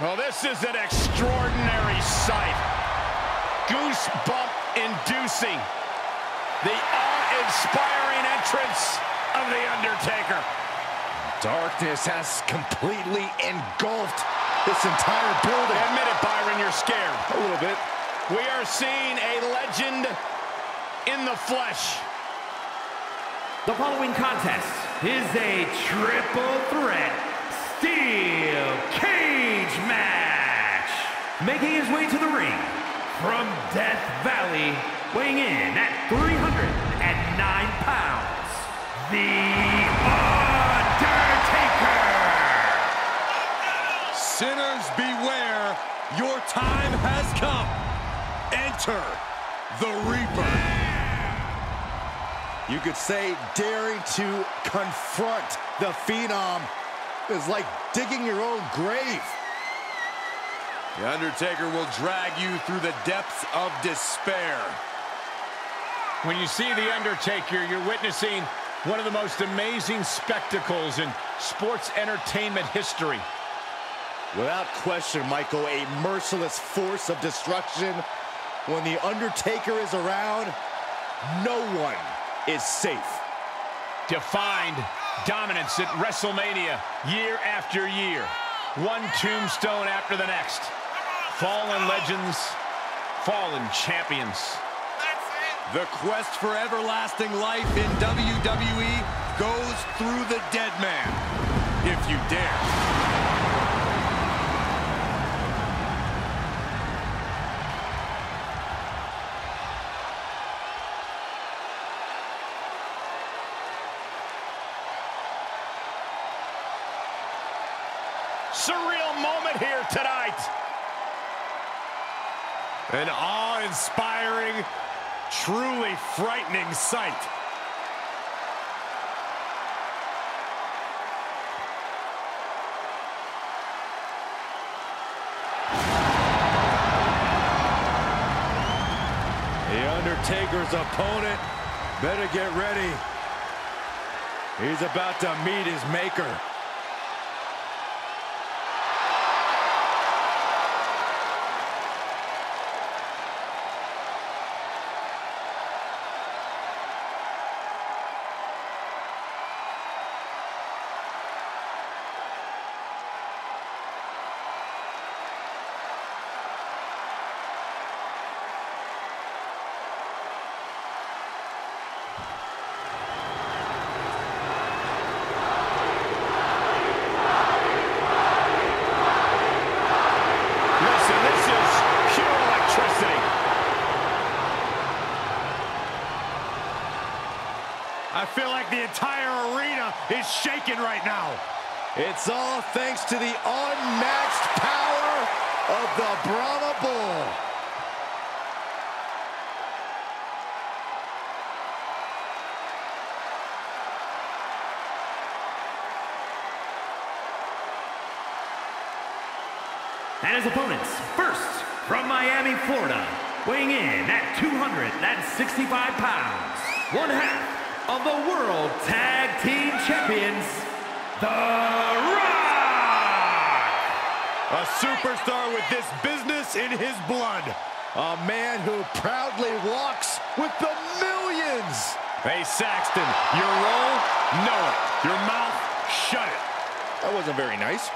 Well, this is an extraordinary sight. Goosebump inducing. The awe-inspiring entrance of The Undertaker. Darkness has completely engulfed this entire building. Admit it, Byron, you're scared. A little bit. We are seeing a legend in the flesh. The following contest is a triple threat steel cage match. Making his way to the ring from Death Valley, weighing in at 309 pounds, The Undertaker. Sinners beware, your time has come. Enter the Reaper. You could say daring to confront the Phenom is like digging your own grave. The Undertaker will drag you through the depths of despair. When you see The Undertaker, you're witnessing one of the most amazing spectacles in sports entertainment history. Without question, Michael, a merciless force of destruction. When The Undertaker is around, no one is safe. Defined dominance at WrestleMania year after year. One tombstone after the next. Fallen legends, fallen champions. The quest for everlasting life in WWE goes through the dead man, if you dare. Surreal moment here tonight. An awe-inspiring, truly frightening sight. The Undertaker's opponent better get ready. He's about to meet his maker. Listen, this is pure electricity. I feel like the entire arena is shaking right now. It's all thanks to the unmatched power of the Brahma Bull. And his opponents, first from Miami, Florida, weighing in at 265 pounds, one half of the World Tag Team Champions, The Rock! A superstar with this business in his blood. A man who proudly walks with the millions. Hey, Saxton, your role, know it. Your mouth, shut it. That wasn't very nice.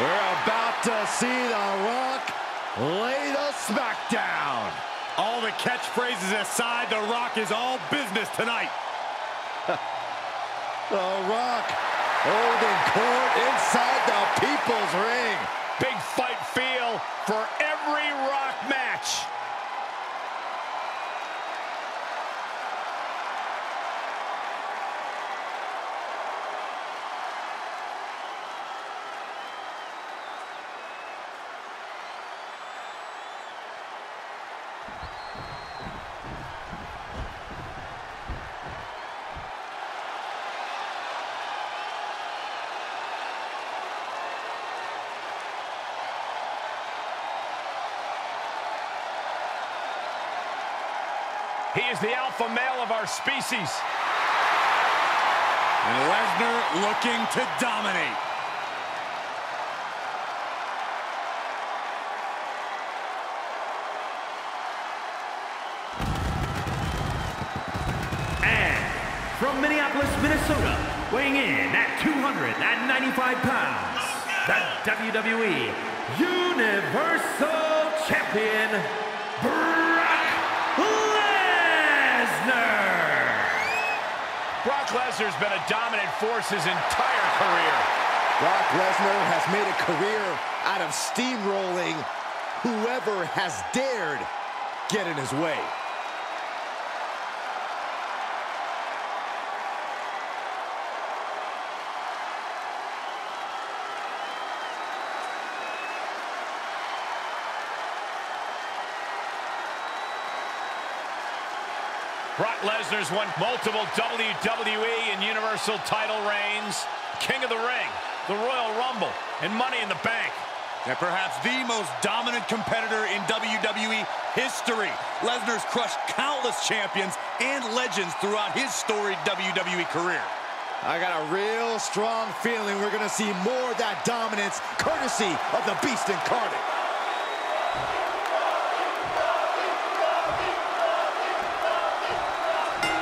We're about to see The Rock lay the smackdown. All the catchphrases aside, The Rock is all business tonight. The Rock holding court inside the People's Ring. Big fight feel for every Rock match. He is the alpha male of our species. And Lesnar looking to dominate. And from Minneapolis, Minnesota, weighing in at 295 pounds, the WWE Universal Champion, Brock Lesnar's been a dominant force his entire career. Brock Lesnar has made a career out of steamrolling whoever has dared get in his way. Brock Lesnar's won multiple WWE and Universal title reigns, King of the Ring, the Royal Rumble, and Money in the Bank. And perhaps the most dominant competitor in WWE history. Lesnar's crushed countless champions and legends throughout his storied WWE career. I got a real strong feeling we're going to see more of that dominance courtesy of the Beast Incarnate.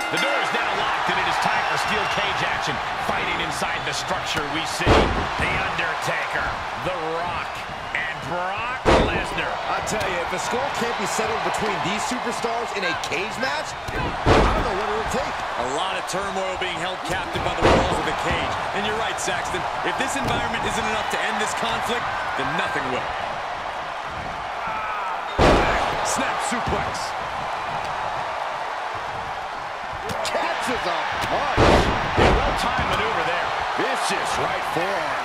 The door is now locked, and it is time for steel cage action. Fighting inside the structure, we see The Undertaker, The Rock, and Brock Lesnar. I tell you, if a score can't be settled between these superstars in a cage match, I don't know what it'll take. A lot of turmoil being held captive by the walls of the cage. And you're right, Saxton. If this environment isn't enough to end this conflict, then nothing will. Ah. Snap suplex. Catches a punch. A well-timed maneuver there. Vicious right forearm.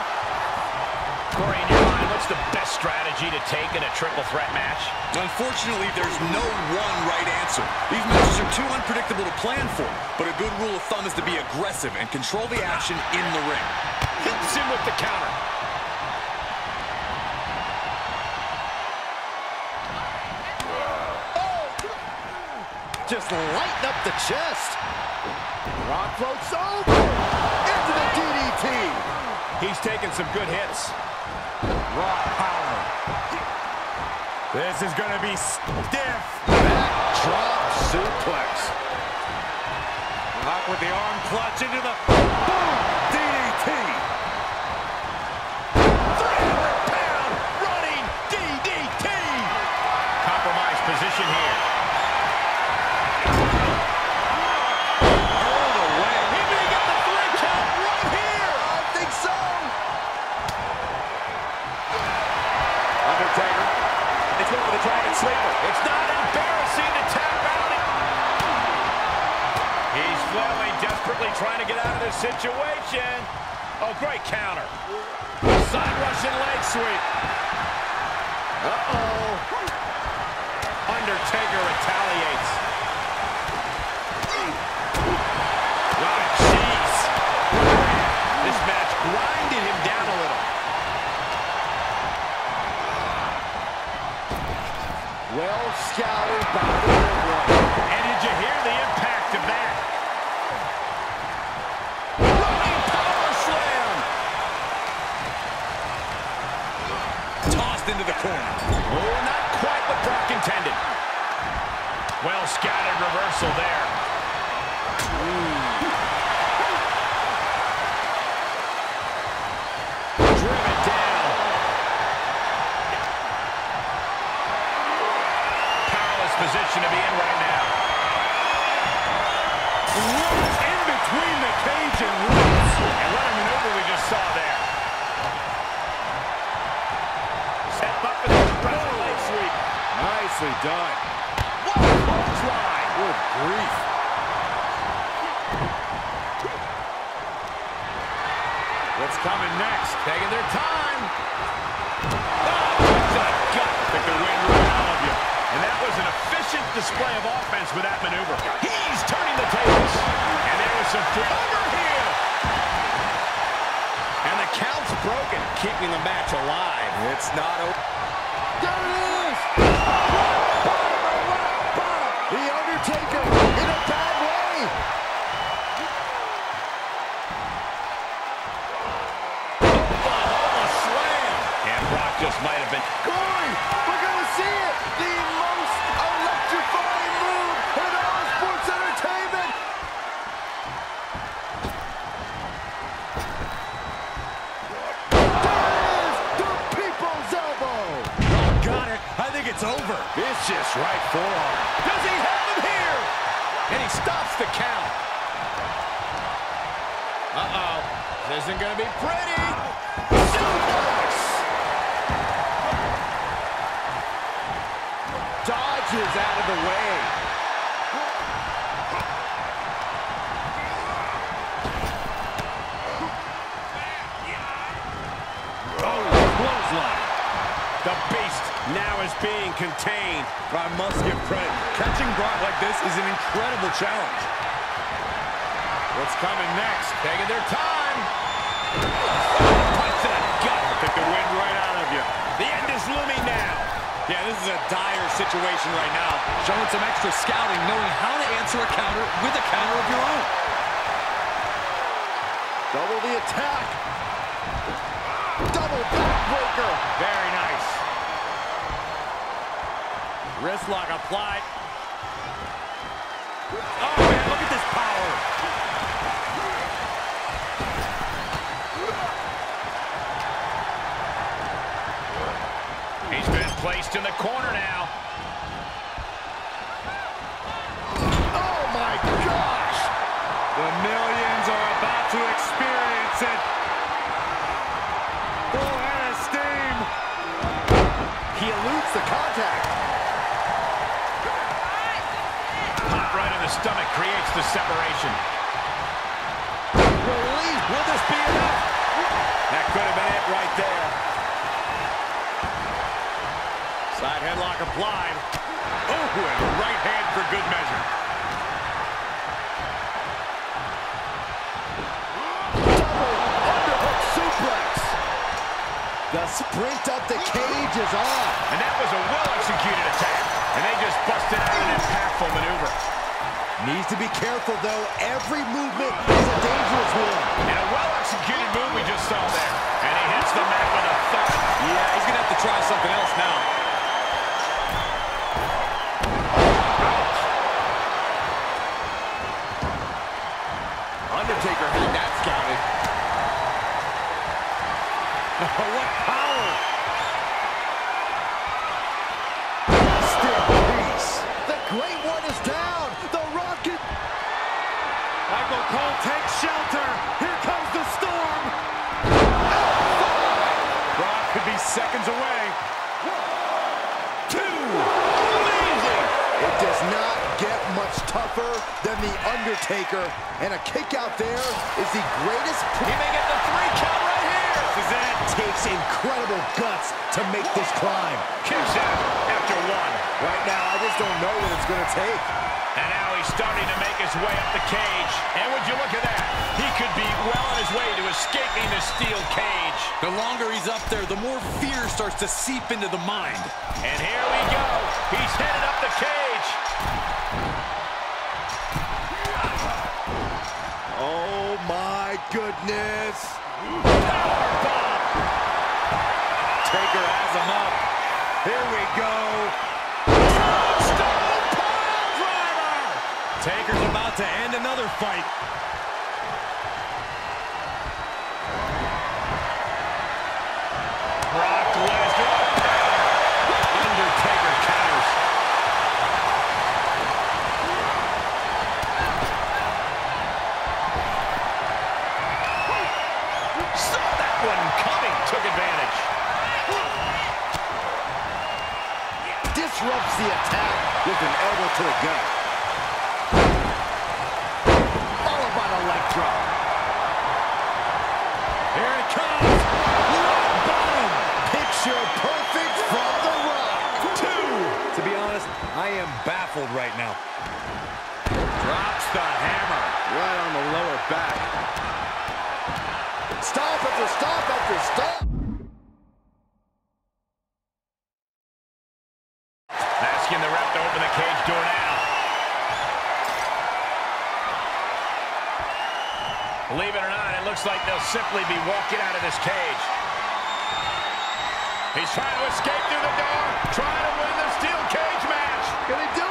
Corey, in your mind, what's the best strategy to take in a triple threat match? Unfortunately, there's no one right answer. These matches are too unpredictable to plan for, but a good rule of thumb is to be aggressive and control the action in the ring. Hits him with the counter. Just lighten up the chest. Rock floats over. Into the DDT. He's taking some good hits. Raw power. This is going to be stiff. Drop suplex. Rock with the arm clutch into the boom DDT. Situation. Oh, great counter. Side Russian leg sweep. Uh-oh. Undertaker retaliates. Oh, jeez. This match grinded him down a little. Well scouted by the Red One. And did you hear the impact of that? Running power slam. Tossed into the corner. Oh, not quite what Brock intended. Well scattered reversal there. Driven down. Powerless position to be in right now. Runs in between the cage and what a maneuver we just saw there. Step up for the Russian leg sweep. Nicely done. What a clothesline. Good grief. What's coming next? Taking their time. Oh, the gut. Took the wind right out of you. And that was an efficient display of offense with that maneuver. He's turning the tables. And there was some over here. And the count's broken, keeping the match alive. It's not over. There it is. It's over. Vicious right forearm. Does he have him here? And he stops the count. Uh-oh. This isn't going to be pretty. Suplex! Dodges out of the way. The beast now is being contained. I must give credit. Catching Brock like this is an incredible challenge. What's coming next? Taking their time. Punch to the gut. Took the wind right out of you. The end is looming now. Yeah, this is a dire situation right now. Showing some extra scouting, knowing how to answer a counter with a counter of your own. Double the attack. Double backbreaker. Wrist lock applied. Oh, man, look at this power. He's been placed in the corner now. Oh my gosh! The millions are about to experience it. Full head steam. He eludes the contact. Pop right in the stomach creates the separation. Release. Will this be enough? That could have been it right there. Side headlock applied. Oh, and right hand for good measure. Double underhook suplex. The sprint up the cage is on. And that was Needs to be careful, though. Every movement is a dangerous one. And a well-executed move we just saw there. And he hits the mat with a thud. Yeah, he's going to have to try something else now. Seconds away. Two. Amazing. It does not get much tougher than The Undertaker. And a kick out there is the greatest. He may get the three count right here. This is it. Takes incredible guts to make this climb. Kicks out after one. Right now, I just don't know what it's going to take. And now he's starting to make his way up the cage. And would you look at that? He could be well on his way to escaping the steel cage. The longer he's up there, the more fear starts to seep into the mind. And here we go. He's headed up the cage. Oh, my goodness. Powerbomb. Taker has him up. Here we go. Taker's about to end another fight. Brock Lesnar. Undertaker counters. Saw that one coming. Took advantage. Disrupts the attack with an elbow to the gut. Followed by the leg drop. Here it comes. Rock bottom. Picture perfect from The Rock. Two. To be honest, I am baffled right now. Drops the hammer. Right on the lower back. Stop after stop after stop. Asking the ref to open the cage door now. Believe it or not, it looks like they'll simply be walking out of this cage. He's trying to escape through the door, trying to win the steel cage match. Can he do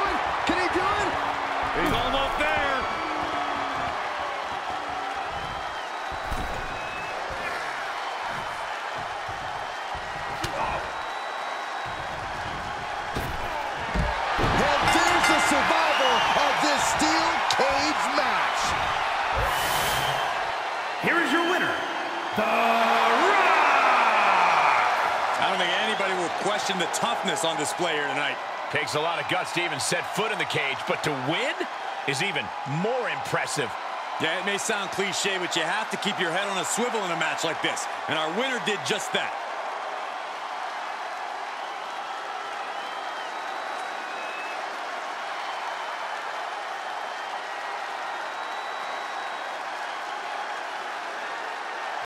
The Rock! I don't think anybody will question the toughness on display here tonight. Takes a lot of guts to even set foot in the cage, but to win is even more impressive. Yeah, it may sound cliche, but you have to keep your head on a swivel in a match like this. And our winner did just that.